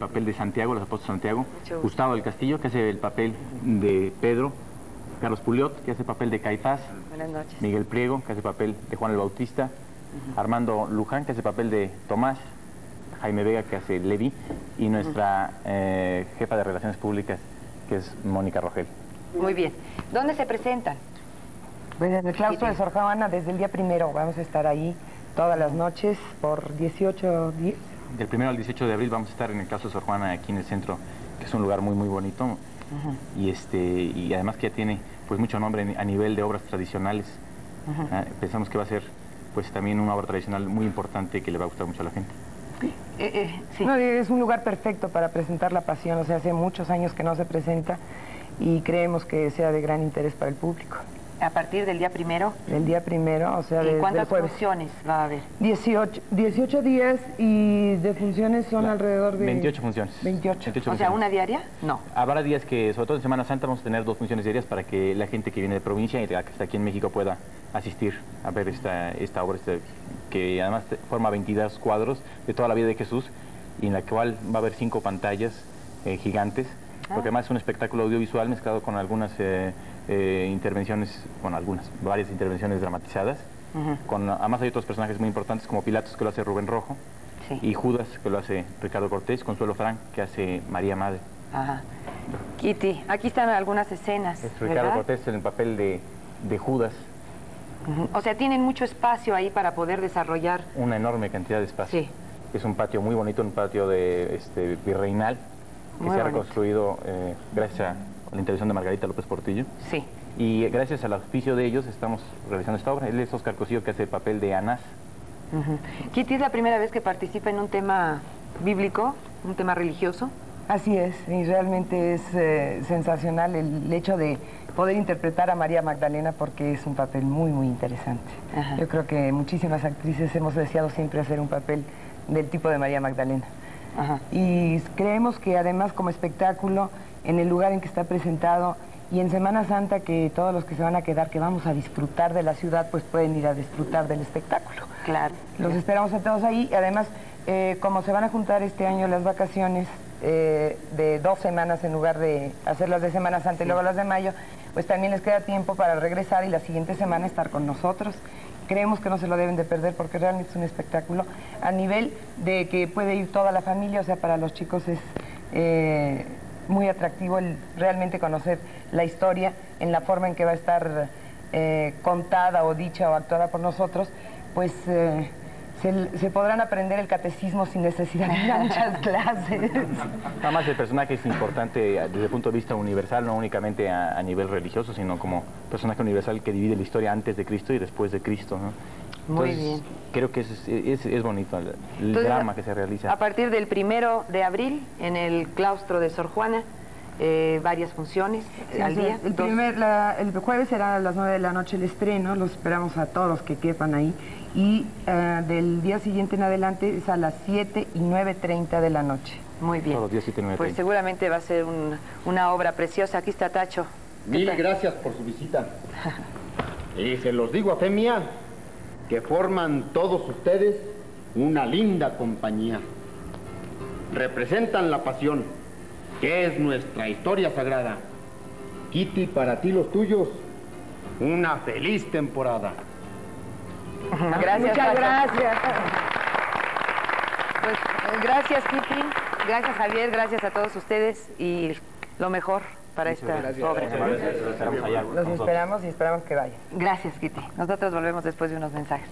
papel de Santiago, los apóstoles Santiago. Gustavo del Castillo, que hace el papel de Pedro. Carlos Puliot, que hace el papel de Caifás. Buenas noches. Miguel Priego, que hace el papel de Juan el Bautista. Armando Luján, que hace el papel de Tomás. Jaime Vega, que hace Levi. Y nuestra eh, jefa de Relaciones Públicas, que es Mónica Rogel. Muy bien. ¿Dónde se presentan? Pues en el claustro de Sor Juana desde el día primero vamos a estar ahí todas las noches por 18 días. Del primero al 18 de abril vamos a estar en el caso de Sor Juana aquí en el centro, que es un lugar muy muy bonito y este y además que ya tiene pues mucho nombre a nivel de obras tradicionales. Ah, pensamos que va a ser pues también una obra tradicional muy importante que le va a gustar mucho a la gente. Eh, eh, sí. No, es un lugar perfecto para presentar la pasión, o sea, hace muchos años que no se presenta y creemos que sea de gran interés para el público. A partir del día primero. Del día primero, o sea, ¿Y cuántas funciones va a haber? 18, 18 días y de funciones son La- alrededor de... 28 funciones. 28. 28 O sea. ¿una diaria? No. Habrá días que, sobre todo en Semana Santa, vamos a tener dos funciones diarias para que la gente que viene de provincia y que está aquí en México pueda asistir a ver esta, esta obra, este- que además forma 22 cuadros de toda la vida de Jesús y en la cual va a haber cinco pantallas eh, gigantes, porque además es un espectáculo audiovisual mezclado con algunas eh, eh, intervenciones, bueno, algunas, varias intervenciones dramatizadas. con, además hay otros personajes muy importantes como Pilatos que lo hace Rubén Rojo Sí. y Judas que lo hace Ricardo Cortés, Consuelo Frank que hace María Madre. Ajá. Kitty, aquí están algunas escenas, Es Ricardo ¿verdad? Cortés en el papel de, de Judas. O sea, tienen mucho espacio ahí para poder desarrollar. una enorme cantidad de espacio. Sí. Es un patio muy bonito, un patio de este, virreinal que Muy se ha reconstruido eh, gracias a la intervención de Margarita López Portillo. Sí. Y gracias al auspicio de ellos estamos realizando esta obra. Él es Oscar Cosillo que hace el papel de Anás. Ujú. Kitty es la primera vez que participa en un tema bíblico, un tema religioso. Así es, y realmente es eh, sensacional el hecho de poder interpretar a María Magdalena porque es un papel muy, muy interesante. Ajá. Yo creo que muchísimas actrices hemos deseado siempre hacer un papel del tipo de María Magdalena. Ajá. Y creemos que además como espectáculo, en el lugar en que está presentado y en Semana Santa que todos los que se van a quedar, que vamos a disfrutar de la ciudad, pues pueden ir a disfrutar del espectáculo. Claro. Los esperamos a todos ahí. y Además, eh, como se van a juntar este año las vacaciones eh, de dos semanas en lugar de hacerlas de Semana Santa y luego las de mayo, pues también les queda tiempo para regresar y la siguiente semana estar con nosotros. Creemos que no se lo deben de perder porque realmente es un espectáculo a nivel de que puede ir toda la familia, o sea, para los chicos es eh, muy atractivo el realmente conocer la historia en la forma en que va a estar eh, contada o dicha o actuada por nosotros, pues eh, se, se podrán aprender el catecismo sin necesidad de ir a muchas clases. Nada más el personaje es importante eh, desde el punto de vista universal, no únicamente a, a nivel religioso, sino como personaje universal que divide la historia antes de Cristo y después de Cristo. ¿no? Muy Entonces, bien. Creo que es, es, es bonito el, el Entonces, drama que se realiza. A partir del primero de abril, en el claustro de Sor Juana, eh, varias funciones al día. El, primer, la- el jueves será a las 9 de la noche el estreno, los esperamos a todos los que quepan ahí. Y eh, del día siguiente en adelante es a las 7 y 9.30 de la noche. Muy bien. Todos los días, siete, nueve, Pues treinta. seguramente va a ser un- una obra preciosa. Aquí está Tacho. ¿Qué Mil tal? gracias por su visita. Y se los digo a fe mía, que forman todos ustedes una linda compañía. Representan la pasión, que es nuestra historia sagrada. Kitty, para ti los tuyos, una feliz temporada. Gracias, Muchas gracias. Pues, eh, gracias, Kitty. Gracias, Javier. Gracias a todos ustedes. Y lo mejor para esta obra. Esperamos allá con Los esperamos y esperamos que vayan. Gracias, Kitty. Nosotros volvemos después de unos mensajes.